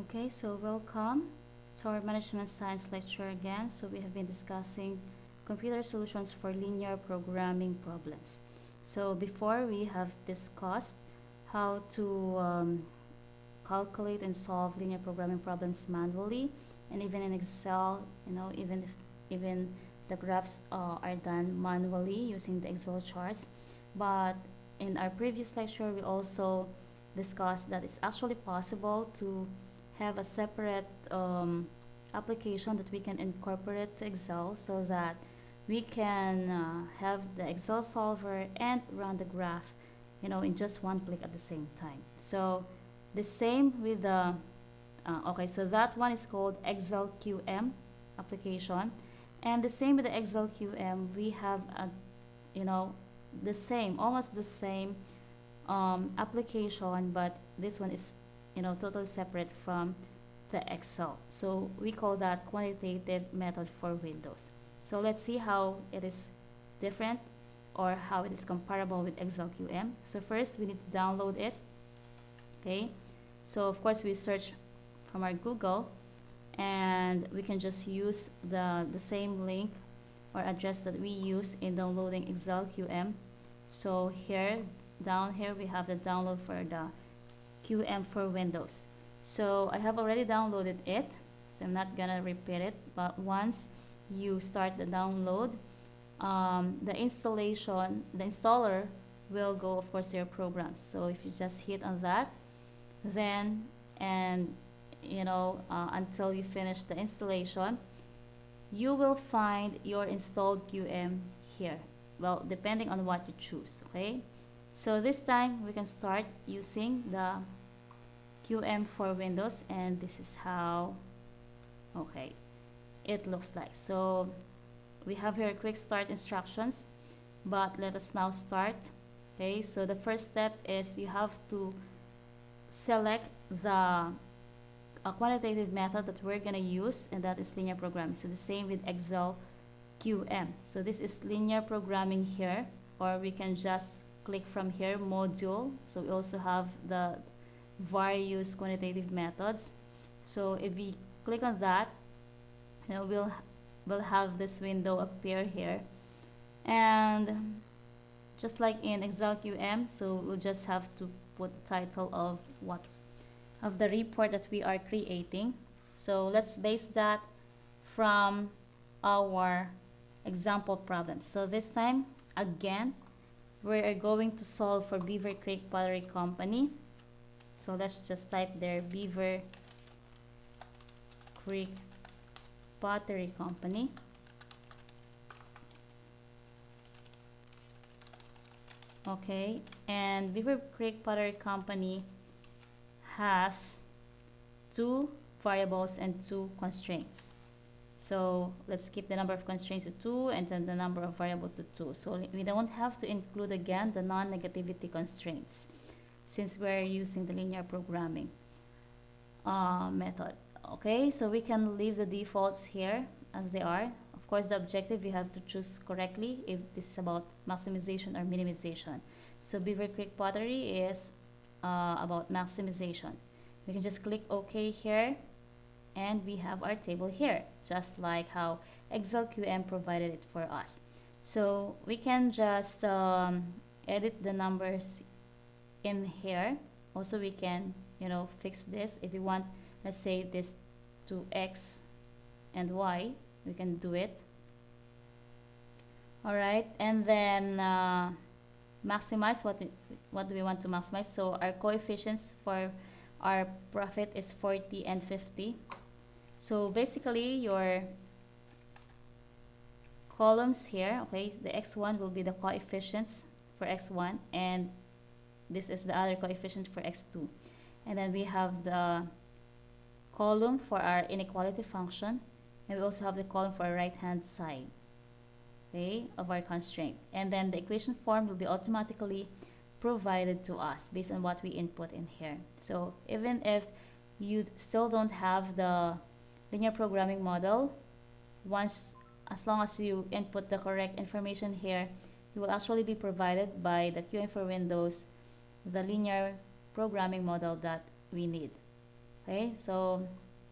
Okay, so welcome to our management science lecture again. So we have been discussing computer solutions for linear programming problems. So before we have discussed how to um, calculate and solve linear programming problems manually and even in Excel, you know, even if even the graphs uh, are done manually using the Excel charts. But in our previous lecture, we also discussed that it's actually possible to have a separate um, application that we can incorporate to Excel so that we can uh, have the Excel solver and run the graph you know in just one click at the same time. So the same with the uh, okay so that one is called Excel QM application. And the same with the Excel QM we have a you know the same almost the same um, application but this one is you know totally separate from the Excel. So we call that quantitative method for Windows. So let's see how it is different or how it is comparable with Excel QM so first we need to download it okay? So of course we search from our Google and we can just use the the same link or address that we use in downloading Excel QM so here down here we have the download for the QM for Windows. So I have already downloaded it so I'm not gonna repeat it but once you start the download um, the installation the installer will go of course your programs so if you just hit on that then and you know uh, until you finish the installation you will find your installed QM here. Well depending on what you choose okay? So this time we can start using the QM for Windows and this is how okay it looks like. So we have here quick start instructions but let us now start okay? So the first step is you have to select the a quantitative method that we're going to use and that is linear programming. So the same with Excel QM so this is linear programming here or we can just click from here module. So we also have the various quantitative methods. So if we click on that you know, we'll we'll have this window appear here. And just like in Excel QM so we'll just have to put the title of what of the report that we are creating. So let's base that from our example problem so this time again we are going to solve for Beaver Creek Pottery Company so let's just type there Beaver Creek Pottery Company. Okay and Beaver Creek Pottery Company has two variables and two constraints. So let's keep the number of constraints to 2 and then the number of variables to 2 so we don't have to include again the non-negativity constraints since we're using the linear programming uh, method okay? So we can leave the defaults here as they are. Of course the objective we have to choose correctly if this is about maximization or minimization. So Beaver Creek Pottery is uh, about maximization. We can just click OK here and we have our table here just like how Excel QM provided it for us. So we can just um, edit the numbers in here. Also we can you know fix this. If you want let's say this to x and y we can do it. All right and then uh, maximize. What what do we want to maximize? So our coefficients for our profit is 40 and 50 so basically your columns here okay the x1 will be the coefficients for x1 and this is the other coefficient for x2 and then we have the column for our inequality function and we also have the column for our right hand side okay of our constraint. And then the equation form will be automatically provided to us based on what we input in here. So even if you still don't have the linear programming model once as long as you input the correct information here you will actually be provided by the QM for Windows the linear programming model that we need. Okay so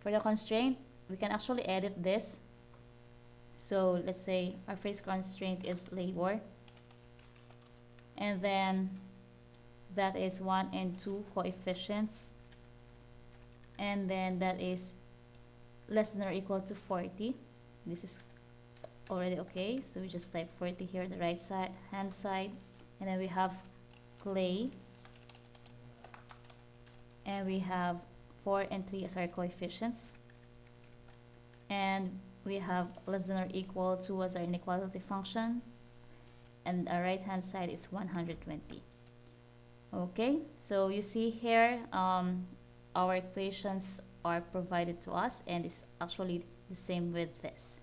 for the constraint we can actually edit this. So let's say our first constraint is labor. And then that is 1 and 2 coefficients. And then that is less than or equal to 40 this is already okay. So we just type 40 here on the right side hand side. And then we have clay and we have 4 and 3 as our coefficients. And we have less than or equal to as our inequality function. And our right hand side is 120 okay so you see here um, our equations are provided to us and it's actually the same with this.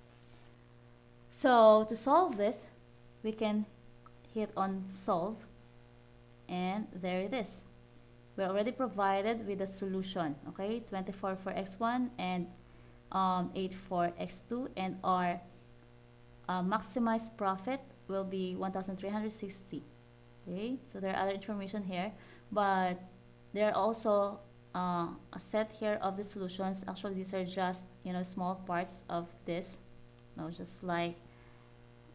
So to solve this we can hit on solve. And there it is we're already provided with a solution okay? 24 for x1 and um, 8 for x2 and our uh, maximized profit will be 1360 okay? So there are other information here but there are also uh, a set here of the solutions. Actually these are just you know small parts of this. You know just like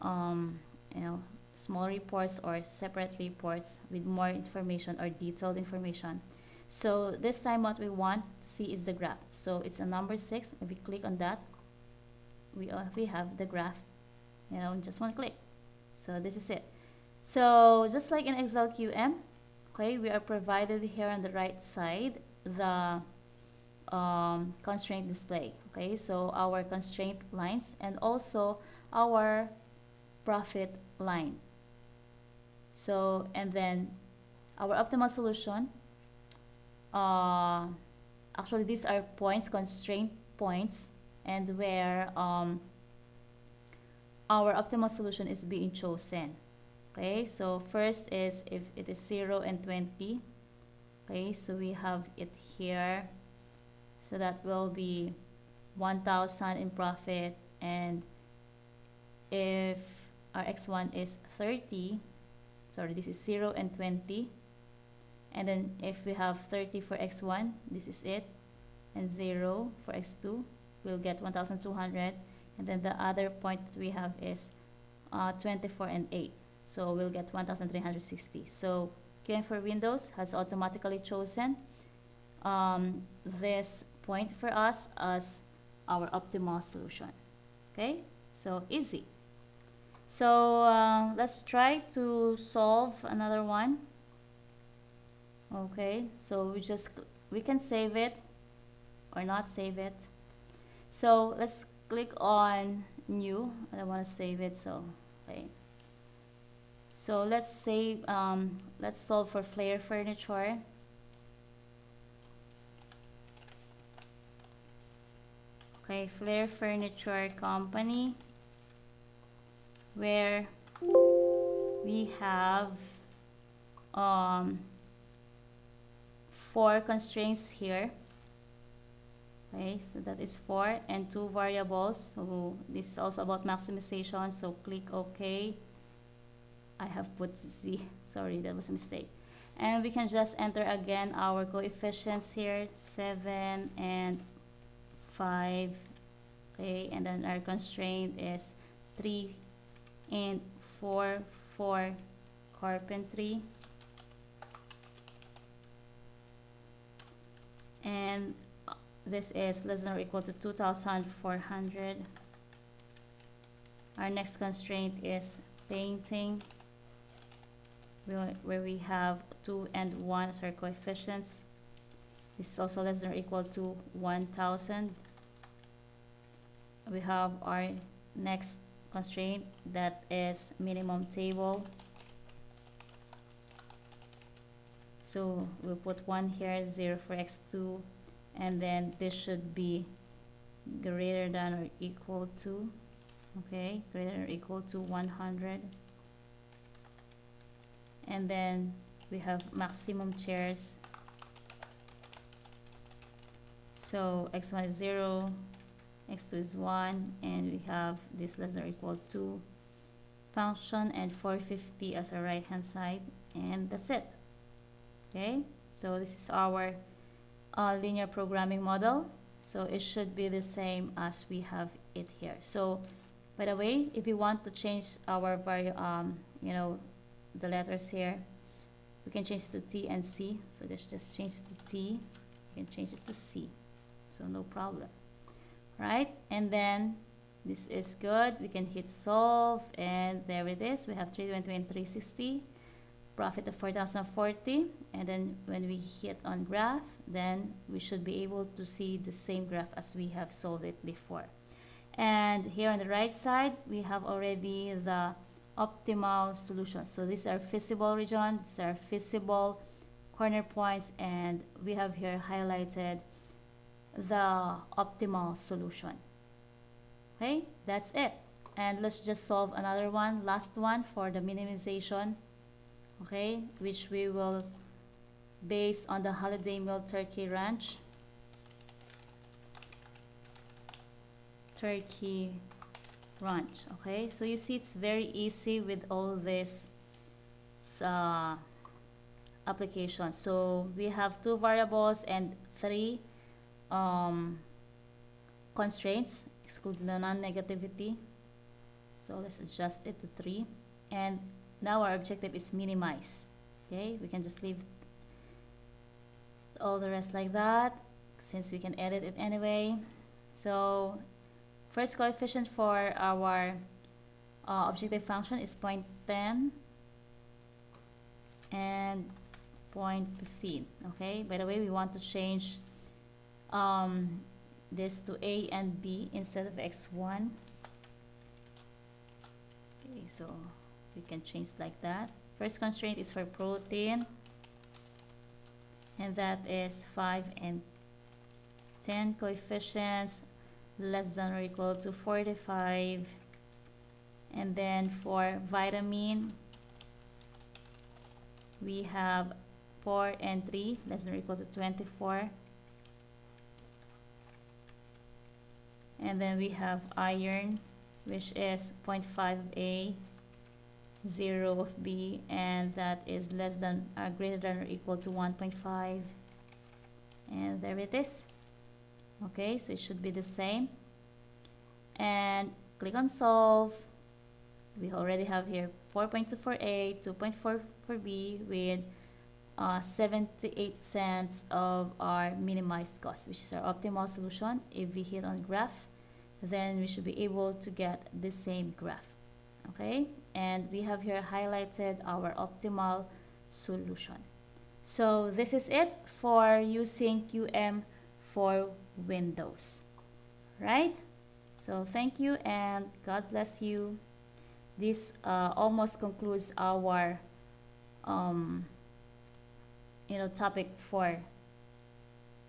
um, you know small reports or separate reports with more information or detailed information. So this time what we want to see is the graph. So it's a number six. If we click on that we, uh, we have the graph. You know just one click. So this is it. So just like in Excel QM okay we are provided here on the right side the um, constraint display okay? So our constraint lines and also our profit line so and then our optimal solution uh, actually these are points constraint points and where um, our optimal solution is being chosen. Okay so first is if it is 0 and 20 okay so we have it here. So that will be 1000 in profit. And if our x1 is 30 sorry this is 0 and 20 and then if we have 30 for x1 this is it. And 0 for x2 we'll get 1200 and then the other point we have is uh, 24 and 8 so we'll get 1360 so QM for Windows has automatically chosen um, this point for us as our optimal solution. Okay? So easy so uh, let's try to solve another one. Okay so we just we can save it or not save it. So let's click on new. I want to save it so okay. So let's say um, let's solve for Flair Furniture. Okay Flair Furniture Company where we have um, four constraints here. Okay so that is four and two variables. So this is also about maximization. So click OK. I have put Z. Sorry that was a mistake. And we can just enter again our coefficients here 7 and 5 okay and then our constraint is 3 and 4 for carpentry. And this is less than or equal to 2400 our next constraint is painting where we have 2 and 1 as our coefficients. This is also less than or equal to 1000 we have our next constraint that is minimum table. So we'll put 1 here 0 for x2 and then this should be greater than or equal to okay greater or equal to 100 and then we have maximum chairs. So x1 is 0 x2 is 1 and we have this less than or equal to function and 450 as our right hand side and that's it okay so this is our uh, linear programming model. So it should be the same as we have it here. So by the way, if you want to change our value, um, you know, the letters here, we can change it to T and C. So let's just change it to T. You can change it to C. So no problem, right? And then this is good. We can hit solve and there it is. We have 320 and 360 profit of 4040 and then when we hit on graph then we should be able to see the same graph as we have solved it before and here on the right side we have already the optimal solution so these are feasible region these are feasible corner points and we have here highlighted the optimal solution. Okay that's it. And let's just solve another one last one for the minimization okay which we will base on the holiday meal turkey ranch. Turkey ranch okay? So you see it's very easy with all this uh, application. So we have two variables and three um, constraints excluding the non-negativity. So let's adjust it to three. And now our objective is minimize. Okay we can just leave all the rest like that since we can edit it anyway. So first coefficient for our uh, objective function is 0.10 and 0.15 okay? By the way we want to change um, this to a and b instead of x1 okay so we can change like that. First constraint is for protein and that is 5 and 10 coefficients less than or equal to 45 and then for vitamin we have 4 and 3 less than or equal to 24 and then we have iron which is 0.5a 0 of b and that is less than or uh, greater than or equal to 1.5 and there it is. Okay so it should be the same. And click on solve. We already have here 4.2 for A 2.4 for B with uh, 78 cents of our minimized cost which is our optimal solution if we hit on graph then we should be able to get the same graph okay? And we have here highlighted our optimal solution. So this is it for using QM for Windows right? So thank you and God bless you. This uh, almost concludes our um, you know topic for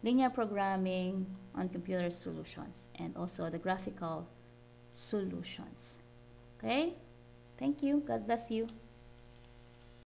linear programming on computer solutions and also the graphical solutions okay Thank you. God bless you.